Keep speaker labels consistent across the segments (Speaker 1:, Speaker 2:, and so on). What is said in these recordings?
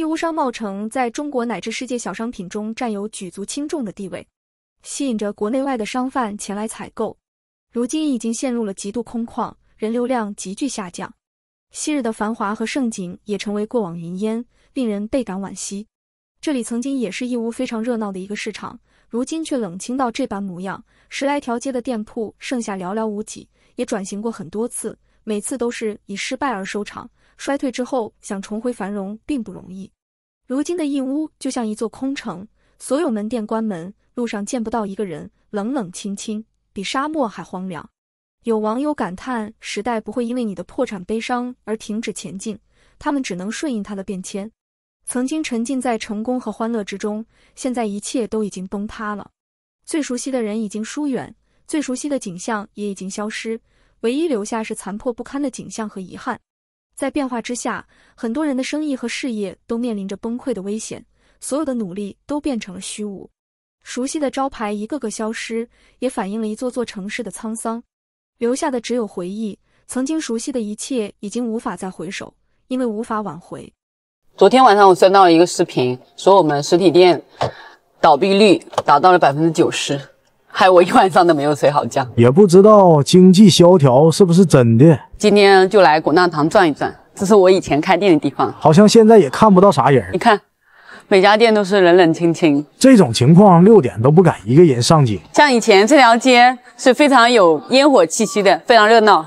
Speaker 1: 义乌商贸城在中国乃至世界小商品中占有举足轻重的地位，吸引着国内外的商贩前来采购。如今已经陷入了极度空旷，人流量急剧下降，昔日的繁华和盛景也成为过往云烟，令人倍感惋惜。这里曾经也是义乌非常热闹的一个市场，如今却冷清到这般模样，十来条街的店铺剩下寥寥无几，也转型过很多次，每次都是以失败而收场。衰退之后，想重回繁荣并不容易。如今的义乌就像一座空城，所有门店关门，路上见不到一个人，冷冷清清，比沙漠还荒凉。有网友感叹：时代不会因为你的破产悲伤而停止前进，他们只能顺应它的变迁。曾经沉浸在成功和欢乐之中，现在一切都已经崩塌了。最熟悉的人已经疏远，最熟悉的景象也已经消失，唯一留下是残破不堪的景象和遗憾。在变化之下，很多人的生意和事业都面临着崩溃的危险，所有的努力都变成了虚无。熟悉的招牌一个个消失，也反映了一座座城市的沧桑，留下的只有回忆。曾经熟悉的一切已经无法再回首，因为无法挽回。
Speaker 2: 昨天晚上我收到了一个视频，说我们实体店倒闭率达到了百分之九十。害我一晚上都没有睡好觉，
Speaker 3: 也不知道经济萧条是不是真的。
Speaker 2: 今天就来古纳堂转一转，这是我以前开店的地方，
Speaker 3: 好像现在也看不到啥人。
Speaker 2: 你看，每家店都是冷冷清清。
Speaker 3: 这种情况，六点都不敢一个人上街。
Speaker 2: 像以前这条街是非常有烟火气息的，非常热闹。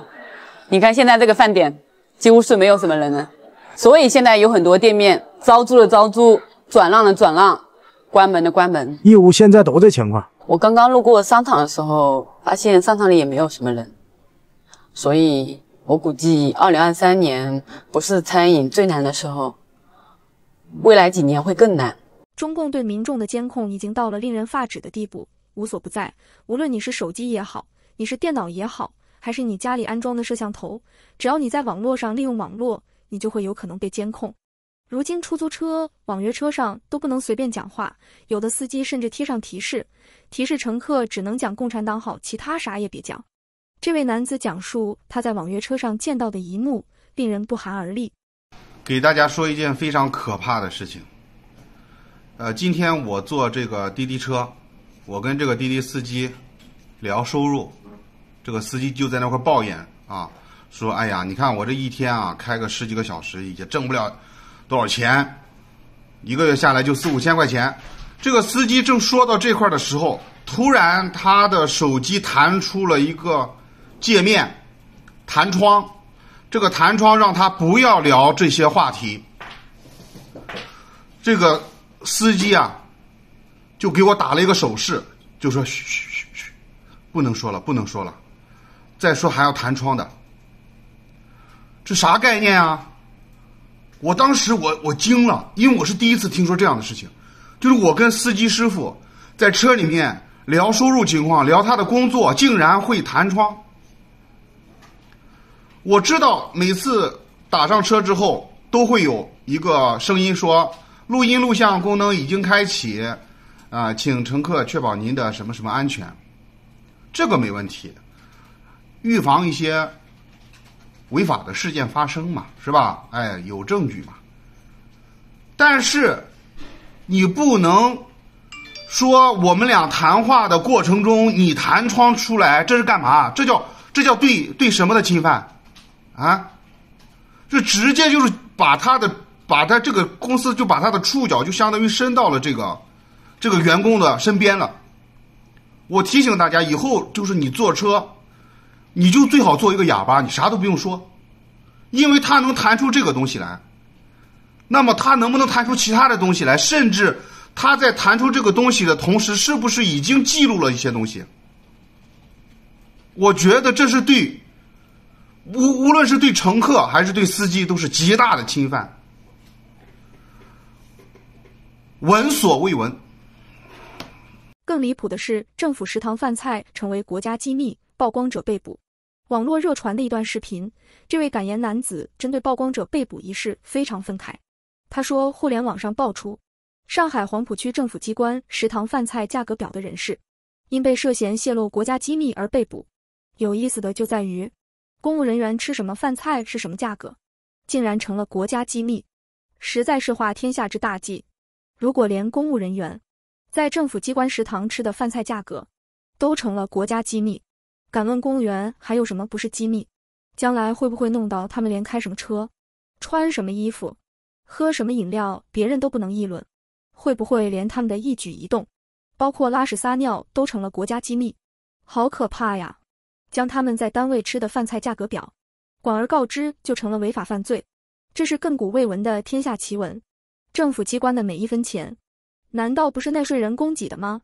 Speaker 2: 你看现在这个饭点几乎是没有什么人了，所以现在有很多店面招租的招租，转让的转让，关门的关门。
Speaker 3: 义乌现在都这情况。
Speaker 2: 我刚刚路过商场的时候，发现商场里也没有什么人，所以我估计二零二三年不是餐饮最难的时候，未来几年会更难。
Speaker 1: 中共对民众的监控已经到了令人发指的地步，无所不在。无论你是手机也好，你是电脑也好，还是你家里安装的摄像头，只要你在网络上利用网络，你就会有可能被监控。如今出租车、网约车上都不能随便讲话，有的司机甚至贴上提示，提示乘客只能讲共产党好，其他啥也别讲。这位男子讲述他在网约车上见到的一幕，令人不寒而栗。
Speaker 4: 给大家说一件非常可怕的事情。呃，今天我坐这个滴滴车，我跟这个滴滴司机聊收入，这个司机就在那块抱怨啊，说：“哎呀，你看我这一天啊，开个十几个小时，也挣不了。”多少钱？一个月下来就四五千块钱。这个司机正说到这块的时候，突然他的手机弹出了一个界面，弹窗。这个弹窗让他不要聊这些话题。这个司机啊，就给我打了一个手势，就说：“嘘嘘嘘嘘，不能说了，不能说了，再说还要弹窗的。这啥概念啊？”我当时我我惊了，因为我是第一次听说这样的事情，就是我跟司机师傅在车里面聊收入情况，聊他的工作，竟然会弹窗。我知道每次打上车之后都会有一个声音说录音录像功能已经开启，啊，请乘客确保您的什么什么安全，这个没问题，预防一些。违法的事件发生嘛，是吧？哎，有证据嘛。但是，你不能说我们俩谈话的过程中你弹窗出来，这是干嘛？这叫这叫对对什么的侵犯？啊？这直接就是把他的把他这个公司就把他的触角就相当于伸到了这个这个员工的身边了。我提醒大家，以后就是你坐车。你就最好做一个哑巴，你啥都不用说，因为他能弹出这个东西来。那么他能不能弹出其他的东西来？甚至他在弹出这个东西的同时，是不是已经记录了一些东西？我觉得这是对无无论是对乘客还是对司机都是极大的侵犯，闻所未闻。
Speaker 1: 更离谱的是，政府食堂饭菜成为国家机密，曝光者被捕。网络热传的一段视频，这位敢言男子针对曝光者被捕一事非常愤慨。他说，互联网上爆出上海黄浦区政府机关食堂饭菜价格表的人士，因被涉嫌泄露国家机密而被捕。有意思的就在于，公务人员吃什么饭菜是什么价格，竟然成了国家机密。实在是化天下之大忌。如果连公务人员在政府机关食堂吃的饭菜价格都成了国家机密，敢问公务员还有什么不是机密？将来会不会弄到他们连开什么车、穿什么衣服、喝什么饮料，别人都不能议论？会不会连他们的一举一动，包括拉屎撒尿，都成了国家机密？好可怕呀！将他们在单位吃的饭菜价格表广而告之，就成了违法犯罪。这是亘古未闻的天下奇闻。政府机关的每一分钱，难道不是纳税人供给的吗？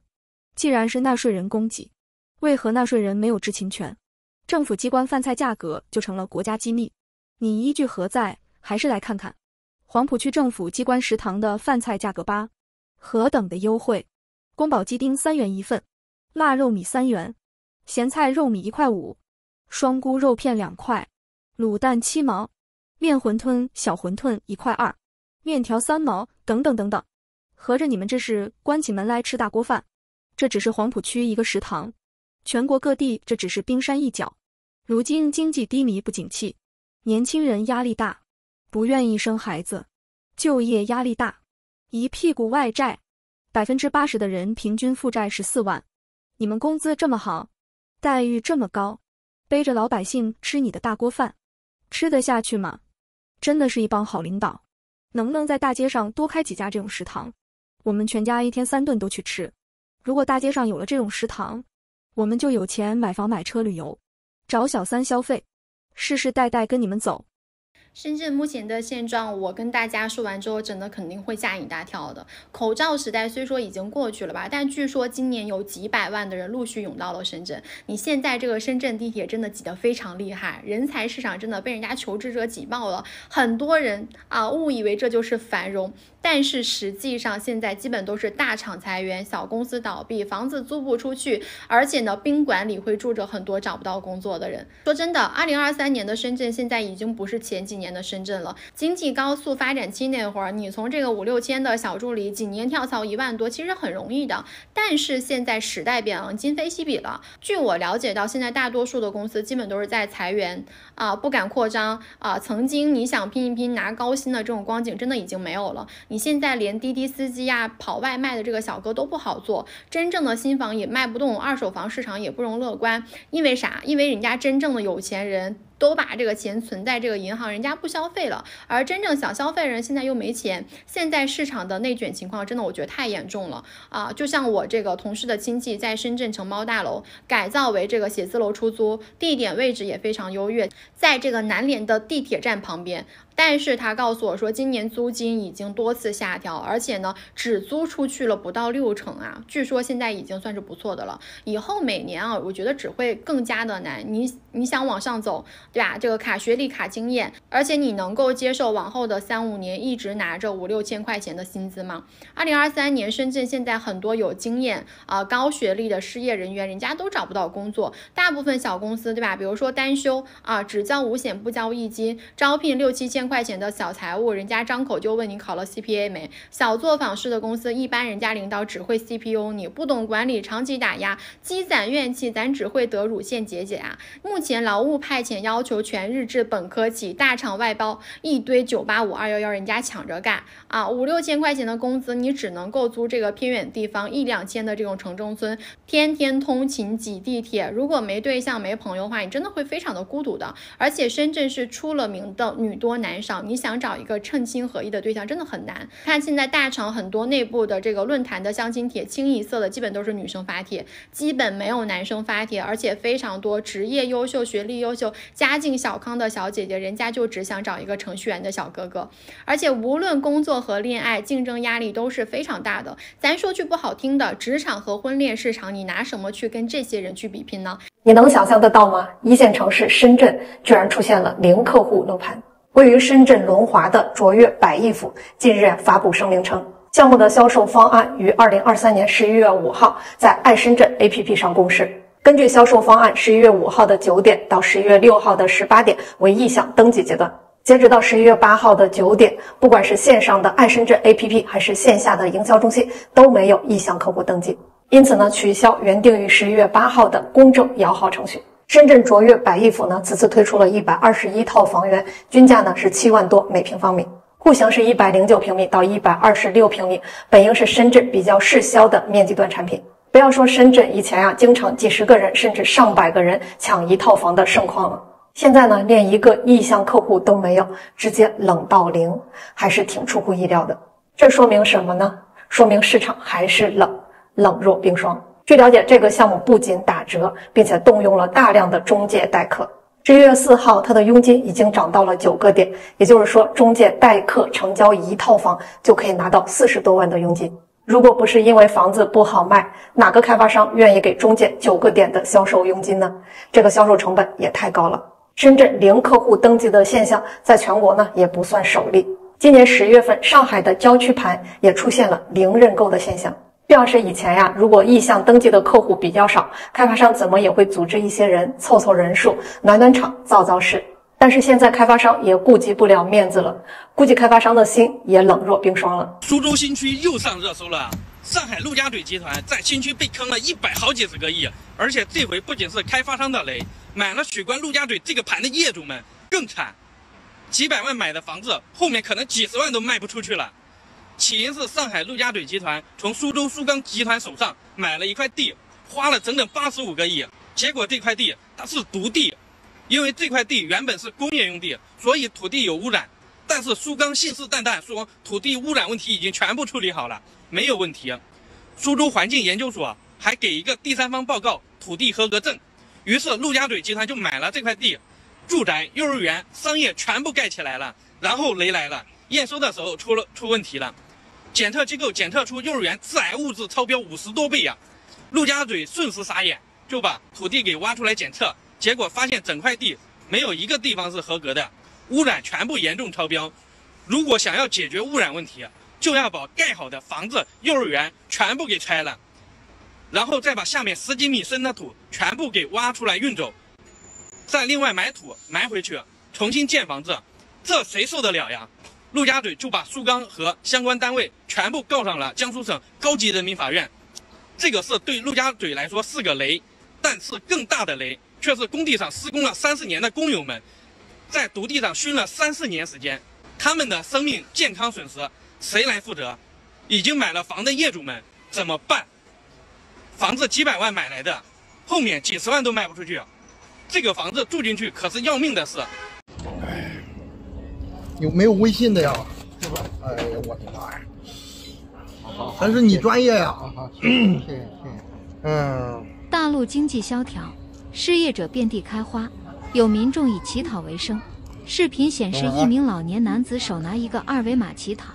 Speaker 1: 既然是纳税人供给，为何纳税人没有知情权？政府机关饭菜价格就成了国家机密，你依据何在？还是来看看黄浦区政府机关食堂的饭菜价格吧，何等的优惠！宫保鸡丁三元一份，腊肉米三元，咸菜肉米一块五，双菇肉片两块，卤蛋七毛，面馄饨小馄饨一块二。面条三毛，等等等等，合着你们这是关起门来吃大锅饭？这只是黄浦区一个食堂，全国各地这只是冰山一角。如今经济低迷不景气，年轻人压力大，不愿意生孩子，就业压力大，一屁股外债，百分之八十的人平均负债十四万。你们工资这么好，待遇这么高，背着老百姓吃你的大锅饭，吃得下去吗？真的是一帮好领导。能不能在大街上多开几家这种食堂？我们全家一天三顿都去吃。如果大街上有了这种食堂，我们就有钱买房买车旅游，找小三消费，世世代代跟你们走。
Speaker 5: 深圳目前的现状，我跟大家说完之后，真的肯定会吓一大跳的。口罩时代虽说已经过去了吧，但据说今年有几百万的人陆续涌到了深圳。你现在这个深圳地铁真的挤得非常厉害，人才市场真的被人家求职者挤爆了。很多人啊误以为这就是繁荣，但是实际上现在基本都是大厂裁员、小公司倒闭、房子租不出去，而且呢宾馆里会住着很多找不到工作的人。说真的，二零二三年的深圳现在已经不是前几年。的深圳了，经济高速发展期那会儿，你从这个五六千的小助理，几年跳槽一万多，其实很容易的。但是现在时代变了，今非昔比了。据我了解到，现在大多数的公司基本都是在裁员啊，不敢扩张啊。曾经你想拼一拼拿高薪的这种光景，真的已经没有了。你现在连滴滴司机呀、跑外卖的这个小哥都不好做，真正的新房也卖不动，二手房市场也不容乐观。因为啥？因为人家真正的有钱人。都把这个钱存在这个银行，人家不消费了，而真正想消费人现在又没钱。现在市场的内卷情况真的，我觉得太严重了啊！就像我这个同事的亲戚在深圳承包大楼，改造为这个写字楼出租，地点位置也非常优越，在这个南联的地铁站旁边。但是他告诉我说，今年租金已经多次下调，而且呢，只租出去了不到六成啊。据说现在已经算是不错的了。以后每年啊，我觉得只会更加的难。你你想往上走，对吧？这个卡学历、卡经验，而且你能够接受往后的三五年一直拿着五六千块钱的薪资吗？二零二三年，深圳现在很多有经验啊、高学历的失业人员，人家都找不到工作。大部分小公司，对吧？比如说单休啊，只交五险不交一金，招聘六七千。块钱的小财务，人家张口就问你考了 CPA 没？小作坊式的公司，一般人家领导只会 CPU，你不懂管理，长期打压，积攒怨气，咱只会得乳腺结节啊！目前劳务派遣要要求全日制本科起，大厂外包一堆九八五二幺幺，人家抢着干啊！五六千块钱的工资，你只能够租这个偏远地方一两千的这种城中村，天天通勤挤地铁，如果没对象没朋友的话，你真的会非常的孤独的。而且深圳是出了名的女多男。少，你想找一个称心合意的对象真的很难。看现在大厂很多内部的这个论坛的相亲帖，清一色的基本都是女生发帖，基本没有男生发帖，而且非常多职业优秀、学历优秀、家家境小康的小姐姐，人家就只想找一个程序员的小哥哥。而且无论工作和恋爱，竞争压力都是非常大的。咱说句不好听的，职场和婚恋市场，你拿什么去跟这些人去比拼呢？
Speaker 6: 你能想象得到吗？一线城市深圳居然出现了零客户楼盘。位于深圳龙华的卓越百亿府近日发布声明称，项目的销售方案于二零二三年十一月五号在爱深圳 APP 上公示。根据销售方案，十一月五号的九点到十一月六号的十八点为意向登记阶段。截止到十一月八号的九点，不管是线上的爱深圳 APP 还是线下的营销中心都没有意向客户登记，因此呢，取消原定于十一月八号的公证摇号程序。深圳卓越百亿府呢，此次推出了一百二十一套房源，均价呢是七万多每平方米。户型是一百零九平米到一百二十六平米，本应是深圳比较适销的面积段产品。不要说深圳以前啊，经常几十个人甚至上百个人抢一套房的盛况了，现在呢，连一个意向客户都没有，直接冷到零，还是挺出乎意料的。这说明什么呢？说明市场还是冷，冷若冰霜。据了解，这个项目不仅打折，并且动用了大量的中介代客。十一月四号，它的佣金已经涨到了九个点，也就是说，中介代客成交一套房就可以拿到四十多万的佣金。如果不是因为房子不好卖，哪个开发商愿意给中介九个点的销售佣金呢？这个销售成本也太高了。深圳零客户登记的现象，在全国呢也不算首例。今年十月份，上海的郊区盘也出现了零认购的现象。这要是以前呀，如果意向登记的客户比较少，开发商怎么也会组织一些人凑凑人数，暖暖场，造造势。但是现在开发商也顾及不了面子了，估计开发商的心也冷若冰霜了。
Speaker 7: 苏州新区又上热搜了，上海陆家嘴集团在新区被坑了一百好几十个亿，而且这回不仅是开发商的雷，买了许关陆家嘴这个盘的业主们更惨，几百万买的房子，后面可能几十万都卖不出去了。起因是上海陆家嘴集团从苏州苏钢集团手上买了一块地，花了整整八十五个亿。结果这块地它是独地，因为这块地原本是工业用地，所以土地有污染。但是苏钢信誓旦旦说土地污染问题已经全部处理好了，没有问题。苏州环境研究所还给一个第三方报告土地合格证，于是陆家嘴集团就买了这块地，住宅、幼儿园、商业全部盖起来了。然后雷来了，验收的时候出了出问题了。检测机构检测出幼儿园致癌物质超标五十多倍呀！陆家嘴瞬时傻眼，就把土地给挖出来检测，结果发现整块地没有一个地方是合格的，污染全部严重超标。如果想要解决污染问题，就要把盖好的房子、幼儿园全部给拆了，然后再把下面十几米深的土全部给挖出来运走，再另外买土埋回去，重新建房子，这谁受得了呀？陆家嘴就把苏钢和相关单位全部告上了江苏省高级人民法院，这个是对陆家嘴来说是个雷，但是更大的雷却是工地上施工了三四年的工友们，在毒地上熏了三四年时间，他们的生命健康损失谁来负责？已经买了房的业主们怎么办？房子几百万买来的，后面几十万都卖不出去，这个房子住进去可是要命的事。
Speaker 8: 有没有微信的呀？哎呀，我的妈呀！还是你专业呀？谢谢谢谢。
Speaker 9: 嗯。大陆经济萧条，失业者遍地开花，有民众以乞讨为生。视频显示一名老年男子手拿一个二维码乞讨，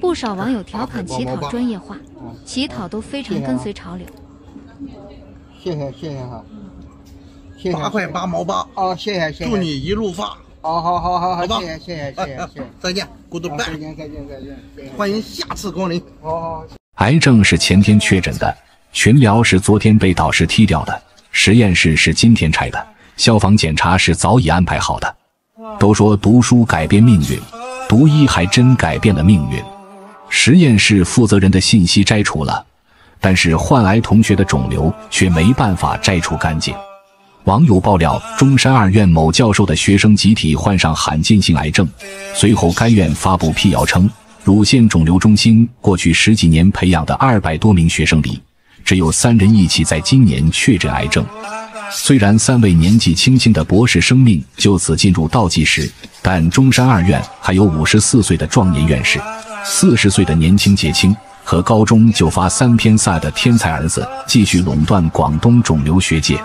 Speaker 9: 不少网友调侃乞讨专业化，乞讨都非常跟随潮流。
Speaker 8: 谢谢谢谢哈。八块八毛八啊！谢谢谢谢。祝你一路发。好好好好好，谢谢谢谢谢谢，再见，goodbye，再见再见再见，欢迎下次光临。好好。
Speaker 10: 癌症是前天确诊的，群聊是昨天被导师踢掉的，实验室是今天拆的，消防检查是早已安排好的。都说读书改变命运，读医还真改变了命运。实验室负责人的信息摘除了，但是患癌同学的肿瘤却没办法摘除干净。网友爆料，中山二院某教授的学生集体患上罕见性癌症。随后，该院发布辟谣称，乳腺肿瘤中心过去十几年培养的二百多名学生里，只有三人一起在今年确诊癌症。虽然三位年纪轻轻的博士生命就此进入倒计时，但中山二院还有五十四岁的壮年院士，四十岁的年轻杰青和高中就发三篇赛的天才儿子，继续垄断广东肿瘤学界。